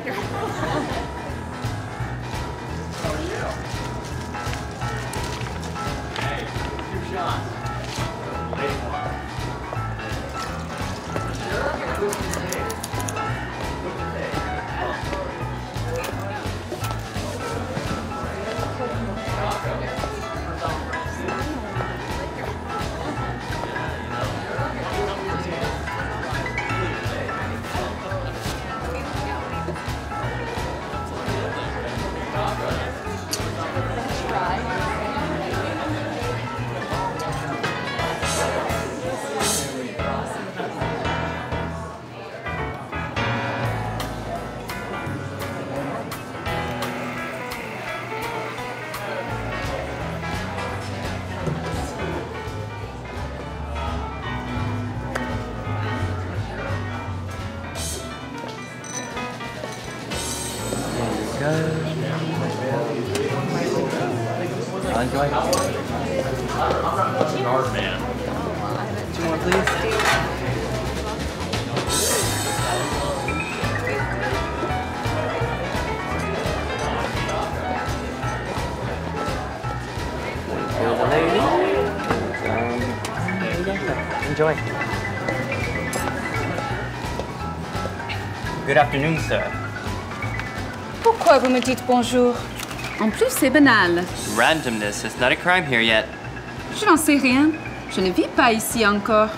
Your I'll enjoy. That's man. Two more, please. Enjoy. Good afternoon, sir. Pourquoi vous me dites bonjour? En plus, c'est banal. Randomness is not a crime here yet. Je n'en sais rien. Je ne vis pas ici encore.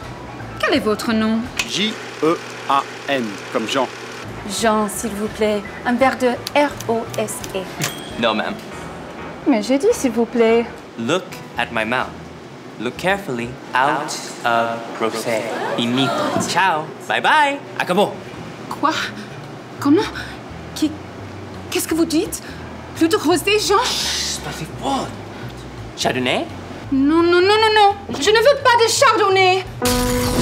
Quel est votre nom? J-E-A-N, comme Jean. Jean, s'il vous plaît, un verre de R-O-S-E. No, ma'am. Mais j'ai dit s'il vous plaît. Look at my mouth. Look carefully out of rosé. Finito. Ciao. Bye bye. Acabó. Quoi? Comment? Que vous dites? Plus de rosé, Jean Spicy food. Chardonnay? Non, non, non, non, non Je ne veux pas de chardonnay